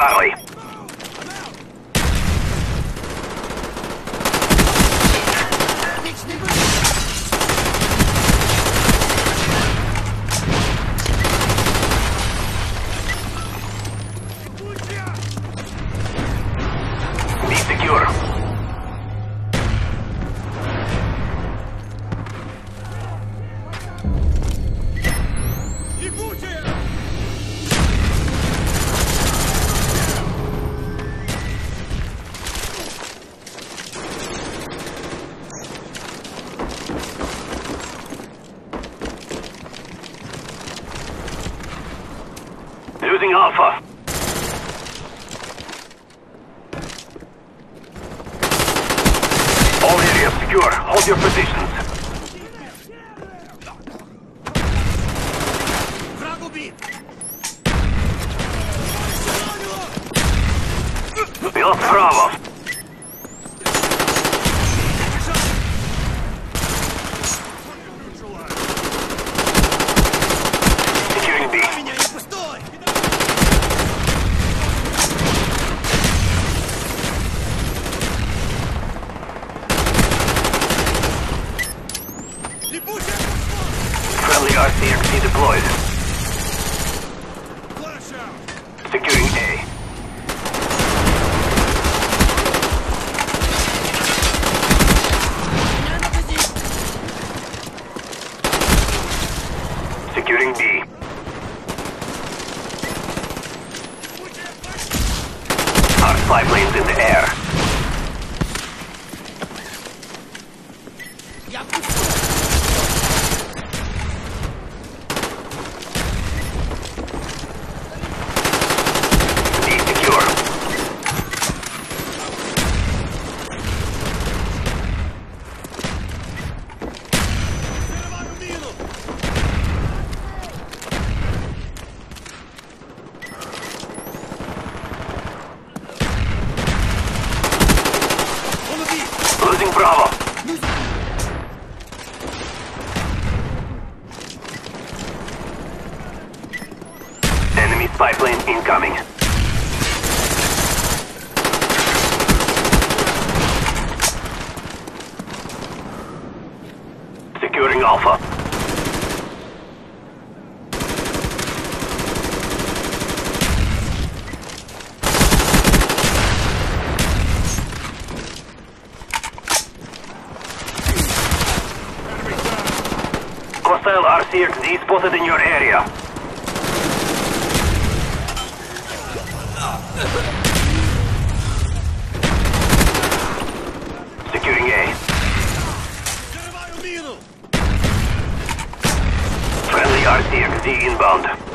Charlie. Secure. Hold your positions. RCXD deployed. Flash out! Securing A. Securing B. Our spy planes in the air. Spy incoming. Securing Alpha. Hostile RCXD spotted in your area. Securing A. Friendly RCXD inbound.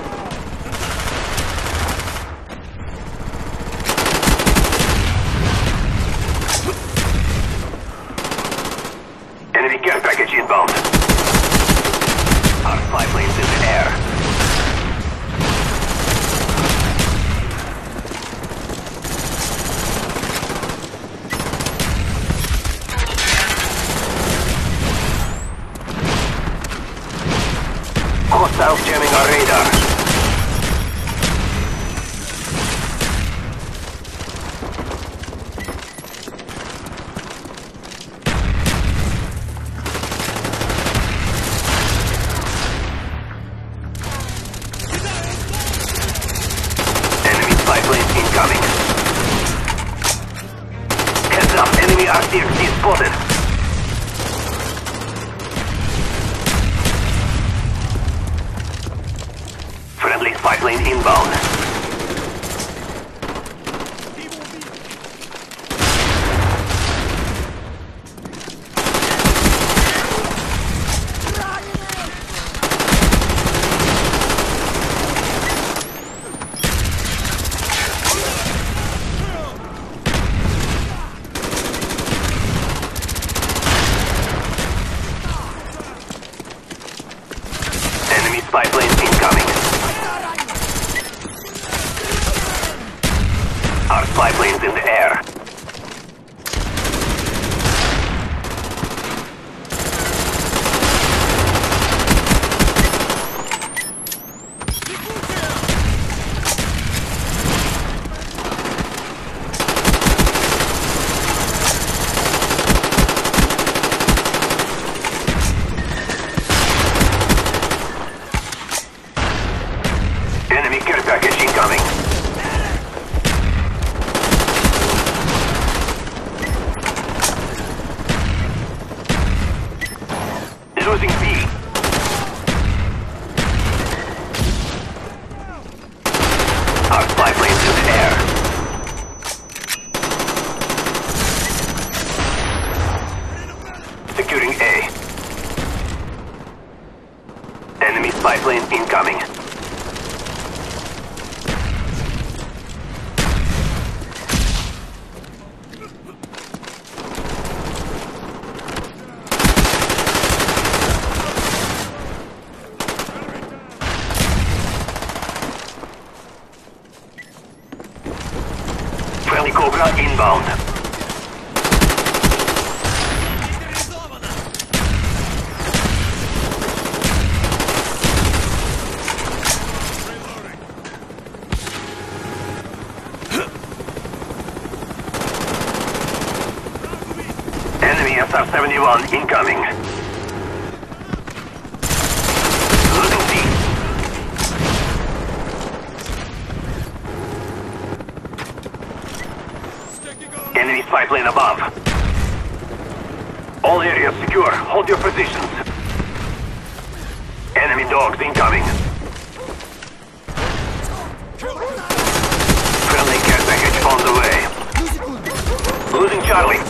Plane inbound. Enemy spy plane incoming. Our spy plane's in the air. Enemy care package incoming. Losing B. Plane's in the air. Securing A. Enemy spy incoming. Cobra inbound. Enemy SR-71 incoming. Spy plane above. All areas secure. Hold your positions. Enemy dogs incoming. Friendly care package on the way. Losing Charlie.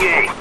Initiate.